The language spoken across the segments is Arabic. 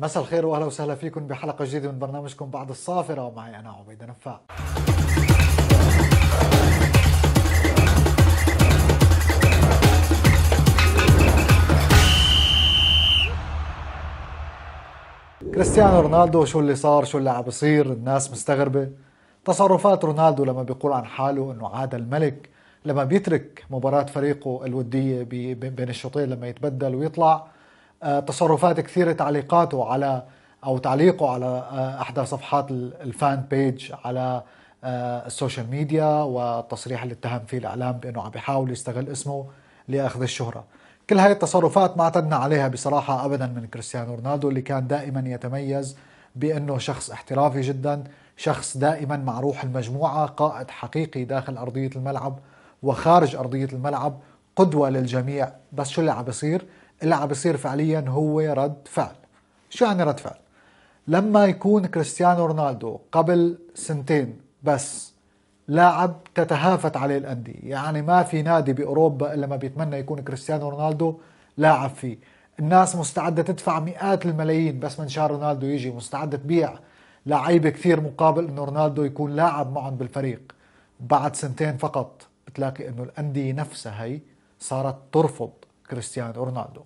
مساء الخير واهلا وسهلا فيكم بحلقة جديدة من برنامجكم بعد الصافرة. ومعي أنا عبيد نفاع. كريستيانو رونالدو شو اللي صار؟ شو اللي عم بيصير الناس مستغربة. تصرفات رونالدو لما بيقول عن حاله إنه عاد الملك لما بيترك مباراة فريقه الودية بين الشوطين لما يتبدل ويطلع تصرفات كثيرة تعليقاته على أو تعليقه على آه، أحدى صفحات ال fan page على آه، ال social media والتصريح اللي اتهم فيه الإعلام بأنه عم بيحاول يستغل اسمه لأخذ الشهرة. كل هاي التصرفات ما اعتدنا عليها بصراحة أبدا من كريستيانو رونالدو اللي كان دائما يتميز بأنه شخص احترافي جدا شخص دائما مع روح المجموعة قائد حقيقي داخل أرضية الملعب وخارج أرضية الملعب قدوة للجميع. بس شو اللي عم بيصير؟ اللي عم بيصير فعليا هو رد فعل. شو يعني رد فعل؟ لما يكون كريستيانو رونالدو قبل سنتين بس لاعب تتهافت عليه الأندية يعني ما في نادي بأوروبا إلا ما بيتمنى يكون كريستيانو رونالدو لاعب فيه. الناس مستعدة تدفع مئات الملايين بس من شهر رونالدو يجي مستعدة تبيع لعيبة كثير مقابل إنه رونالدو يكون لاعب معهم بالفريق. بعد سنتين فقط بتلاقي إنه الأندية نفسها هي صارت ترفض. كريستيانو رونالدو.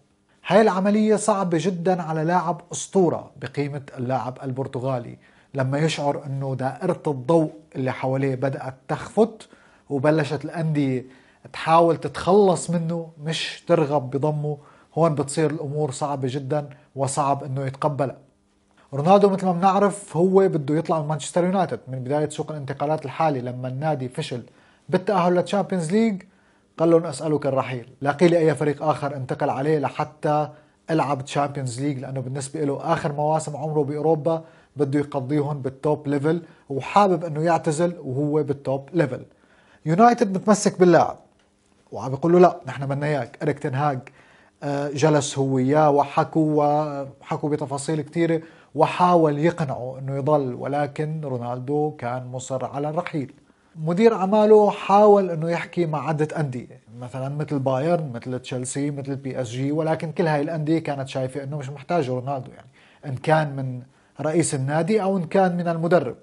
هاي العملية صعبة جدا على لاعب أسطورة بقيمة اللاعب البرتغالي لما يشعر أنه دائرة الضوء اللي حواليه بدأت تخفت وبلشت الأندية تحاول تتخلص منه مش ترغب بضمه. هون بتصير الأمور صعبة جدا وصعب أنه يتقبلها. رونالدو مثل ما بنعرف هو بده يطلع من مانشستر يونايتد من بداية سوق الانتقالات الحالي لما النادي فشل بالتأهل لل Champions League. قال لهم أسألك الرحيل. لاقي لي أي فريق آخر انتقل عليه لحتى ألعب Champions League لأنه بالنسبة له آخر مواسم عمره بأوروبا بده يقضيهم بال top level وحابب أنه يعتزل وهو بال top level يونايتد متمسك باللاعب وعم بيقول له لا نحن بدنا إياك. إريك تنهاخ آه، جلس هو وياه وحكوا وحكوا بتفاصيل كثيره وحاول يقنعه إنه يضل ولكن رونالدو كان مصر على الرحيل. مدير أعماله حاول إنه يحكي مع عدة أندية مثلا مثل بايرن مثل تشيلسي مثل PSG ولكن كل هاي الأندية كانت شايفة إنه مش محتاج رونالدو يعني إن كان من رئيس النادي أو إن كان من المدرب.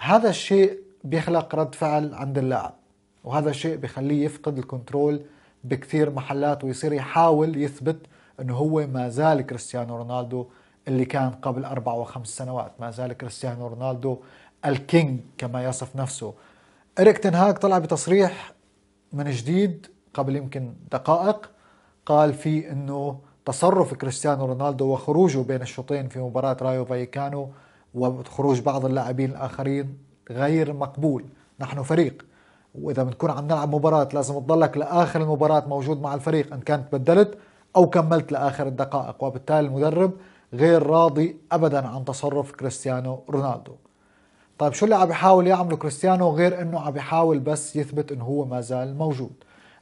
هذا الشيء بيخلق رد فعل عند اللاعب وهذا الشيء بخليه يفقد ال control بكثير محلات ويصير يحاول يثبت إنه هو ما زال كريستيانو رونالدو اللي كان قبل أربع وخمس سنوات ما زال كريستيانو رونالدو ال king كما يصف نفسه. إريك تنهاخ طلع بتصريح من جديد قبل يمكن دقائق قال فيه إنه تصرف كريستيانو رونالدو وخروجه بين الشوطين في مباراة رايو فاليكانو وخروج بعض اللاعبين الآخرين غير مقبول. نحن فريق وإذا بنكون عم نلعب مباراة لازم تضلك لآخر المباراة موجود مع الفريق إن كانت بدلت أو كملت لآخر الدقائق وبالتالي المدرب غير راضي أبدا عن تصرف كريستيانو رونالدو. طيب شو اللي عم بيحاول يعمله كريستيانو غير إنه عم بيحاول بس يثبت إنه هو ما زال موجود؟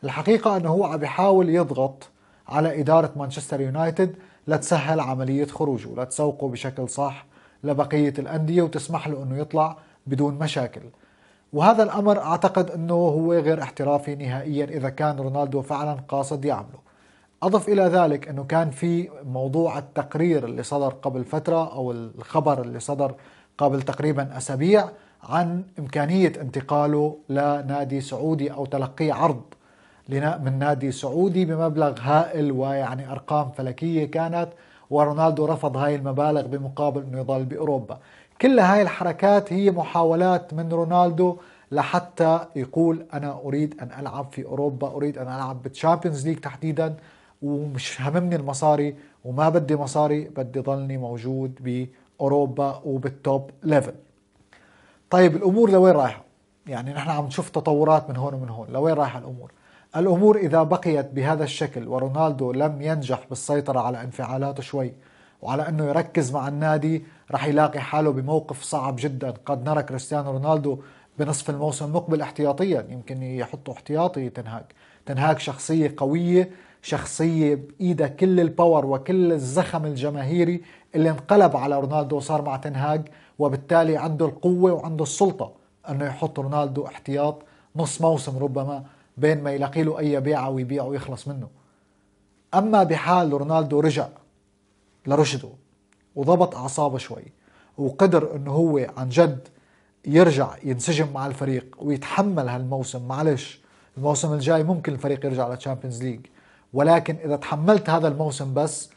الحقيقة إنه هو عم بيحاول يضغط على إدارة مانشستر يونايتد لتسهل عملية خروجه لتسوقه بشكل صح لبقية الأندية وتسمح له إنه يطلع بدون مشاكل. وهذا الأمر أعتقد أنه هو غير احترافي نهائيا إذا كان رونالدو فعلا قاصد يعمله. أضف إلى ذلك أنه كان في موضوع التقرير اللي صدر قبل فترة أو الخبر اللي صدر قبل تقريبا أسابيع عن إمكانية انتقاله لنادي سعودي أو تلقي عرض من نادي سعودي بمبلغ هائل ويعني أرقام فلكية كانت ورونالدو رفض هاي المبالغ بمقابل أنه يضل بأوروبا. كل هاي الحركات هي محاولات من رونالدو لحتى يقول أنا أريد أن ألعب في أوروبا أريد أن ألعب بال Champions League تحديدا ومش هاممني المصاري وما بدي مصاري بدي ضلني موجود باوروبا وبال top level طيب الأمور لوين رايحة؟ يعني نحن عم نشوف تطورات من هون ومن هون. لوين رايحة الأمور؟ الأمور إذا بقيت بهذا الشكل ورونالدو لم ينجح بالسيطرة على انفعالاته شوي وعلى إنه يركز مع النادي رح يلاقي حاله بموقف صعب جدا. قد نرى كريستيانو رونالدو بنصف الموسم المقبل احتياطيا. يمكن يحطوا احتياطي تنهاخ. تنهاك شخصية قوية شخصية بإيدها كل الباور وكل الزخم الجماهيري اللي انقلب على رونالدو وصار مع تنهاج وبالتالي عنده القوة وعنده السلطة أنه يحط رونالدو احتياط نص موسم ربما بين ما يلاقي له أي بيعة ويبيعه ويخلص منه. أما بحال رونالدو رجع لرشده وضبط أعصابه شوي وقدر أنه هو عن جد يرجع ينسجم مع الفريق ويتحمل هالموسم معلش الموسم الجاي ممكن الفريق يرجع لل Champions League ولكن إذا تحملت هذا الموسم بس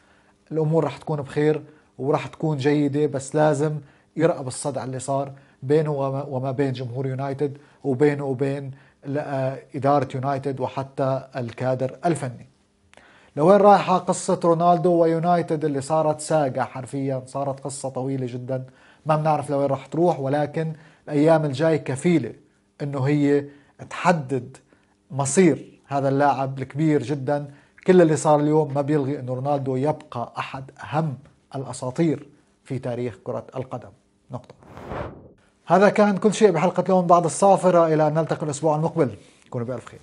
الأمور رح تكون بخير ورح تكون جيدة بس لازم يرأب الصدع اللي صار بينه وما بين جمهور يونايتد وبينه وبين إدارة يونايتد وحتى الكادر الفني. لوين رايحة قصة رونالدو ويونايتد اللي صارت ساقة حرفيا؟ صارت قصة طويلة جدا. ما بنعرف لوين راح تروح ولكن الأيام الجاي كفيلة أنه هي تحدد مصير هذا اللاعب الكبير جدا كل اللي صار اليوم ما بيلغي أنه رونالدو يبقى أحد أهم الأساطير في تاريخ كرة القدم. نقطة. هذا كان كل شيء بحلقة اليوم بعد الصافرة. إلى أن نلتقي الأسبوع المقبل. كونوا بألف خير.